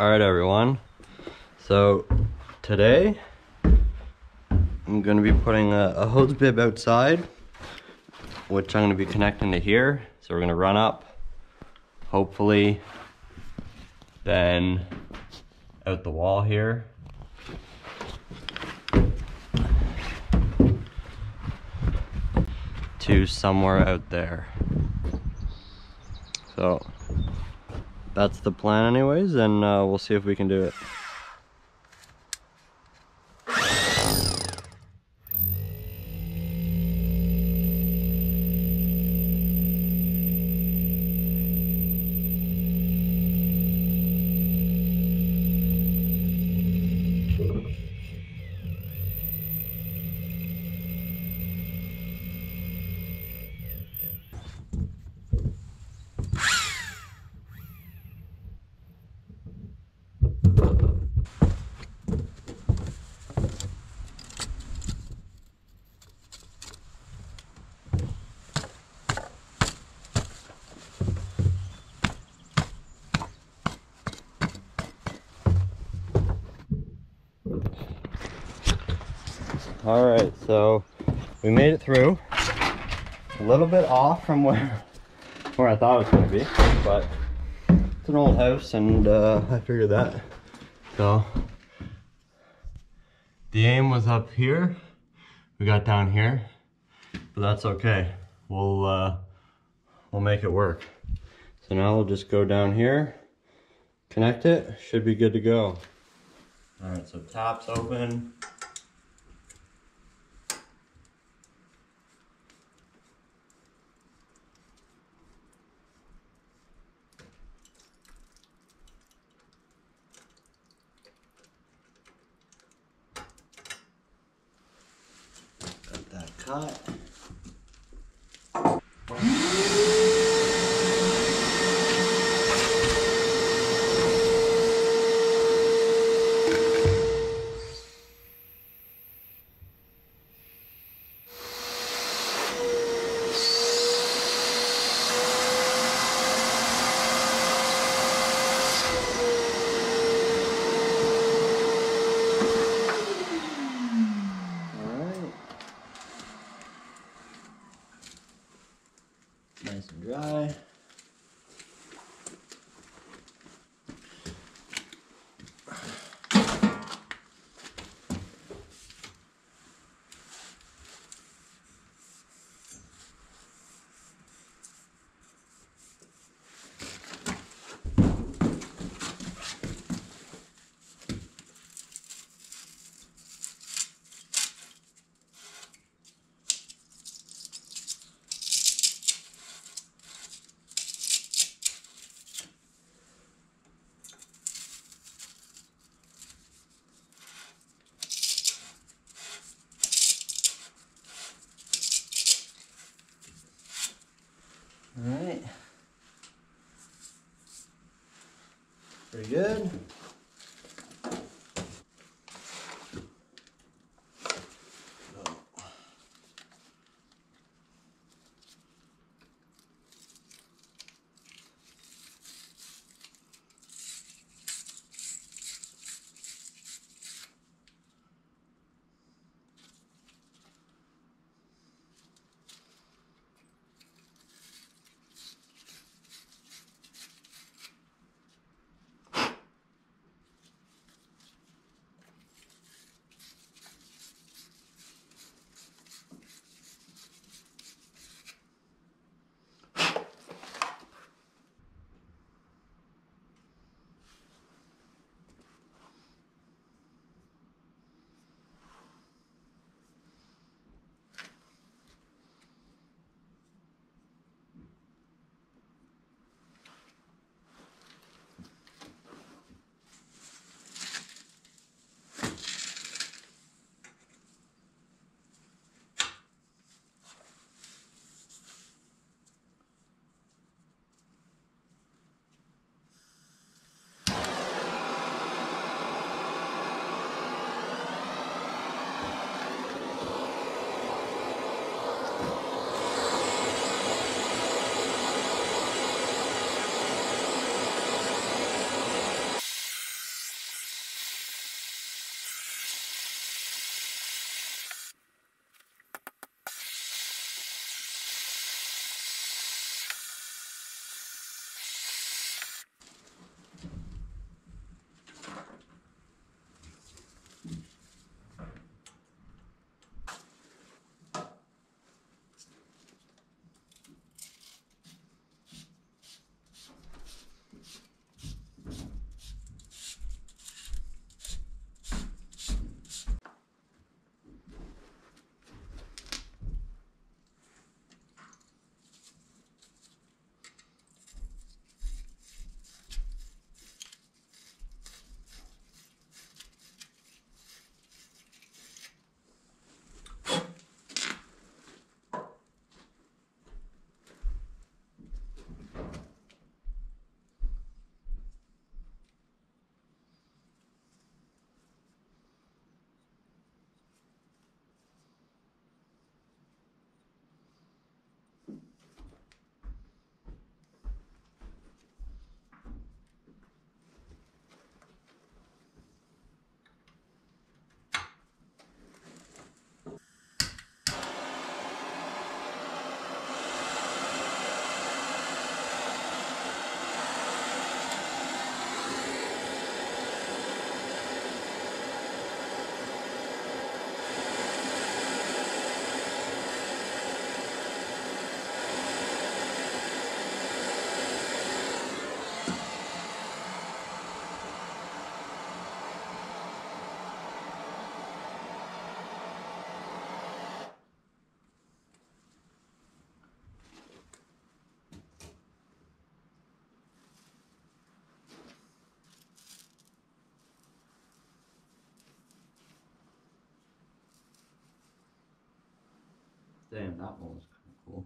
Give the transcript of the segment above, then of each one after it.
All right, everyone. So today I'm gonna be putting a, a hose bib outside, which I'm gonna be connecting to here. So we're gonna run up, hopefully, then out the wall here. To somewhere out there. So that's the plan anyways, and uh, we'll see if we can do it. All right, so we made it through. A little bit off from where where I thought it was gonna be, but it's an old house and uh, I figured that. So the aim was up here. We got down here, but that's okay. We'll uh, we'll make it work. So now we'll just go down here, connect it, should be good to go. All right, so taps open. Cut. Good. Saying that one was kind of cool.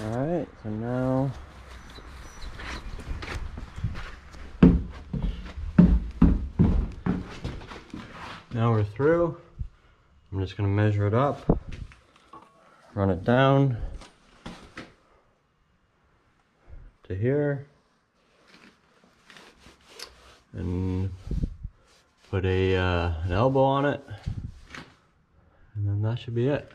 Alright, so now now we're through. I'm just gonna measure it up, run it down to here, and put a uh, an elbow on it, and then that should be it.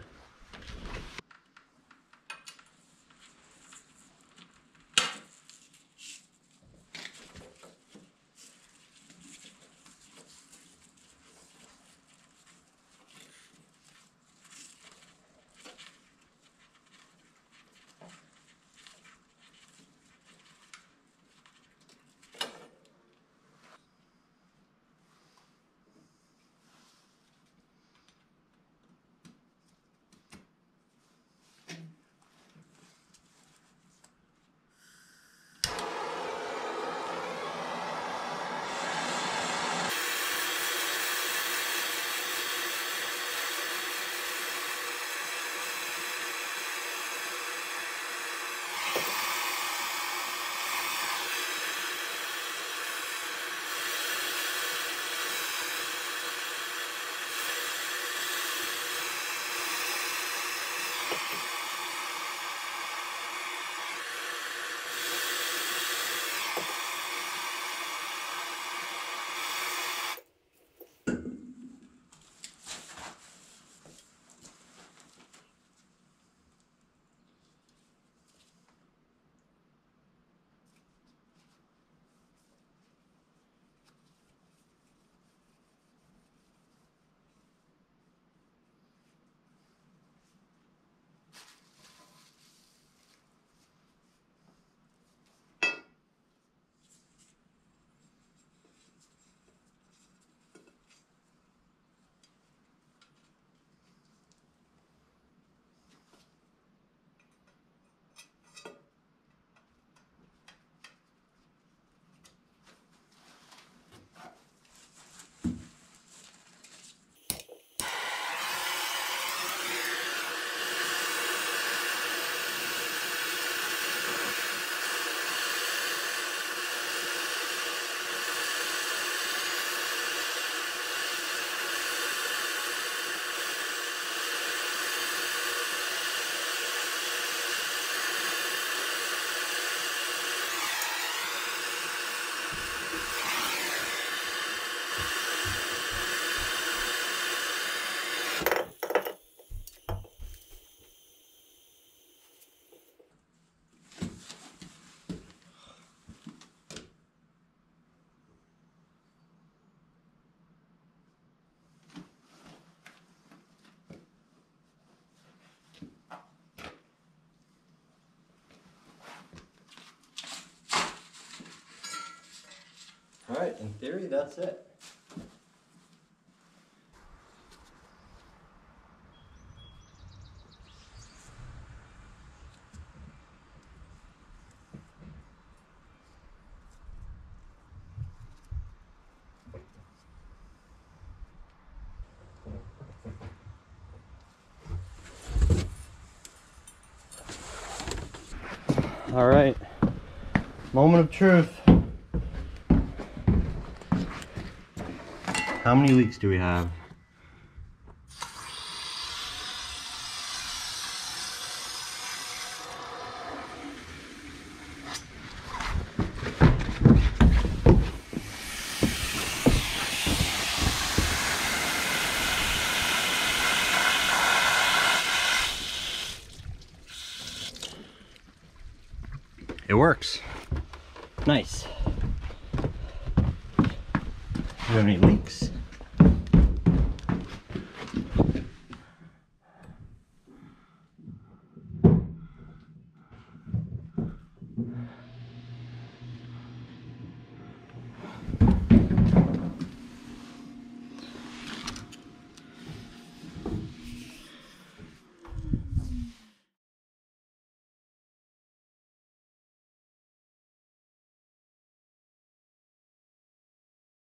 Alright, in theory, that's it. Alright, moment of truth. How many leaks do we have? It works. Nice. Do you have any leaks?